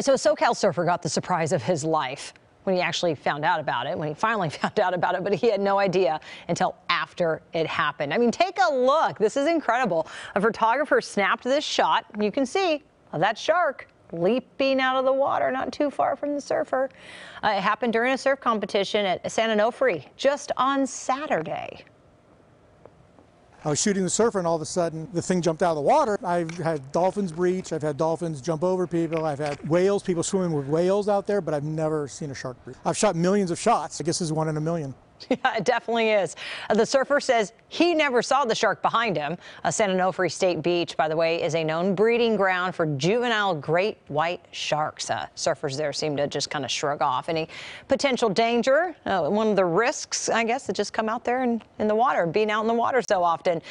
So SoCal surfer got the surprise of his life when he actually found out about it, when he finally found out about it, but he had no idea until after it happened. I mean, take a look. This is incredible. A photographer snapped this shot. You can see that shark leaping out of the water not too far from the surfer. Uh, it happened during a surf competition at San Onofre just on Saturday. I was shooting the surfer and all of a sudden the thing jumped out of the water. I've had dolphins breach, I've had dolphins jump over people, I've had whales, people swimming with whales out there, but I've never seen a shark breach. I've shot millions of shots. I guess this is one in a million. Yeah, it definitely is. Uh, the surfer says he never saw the shark behind him. Uh, San Onofre State Beach, by the way, is a known breeding ground for juvenile great white sharks. Uh, surfers there seem to just kind of shrug off any potential danger. Uh, one of the risks, I guess, that just come out there and in the water, being out in the water so often.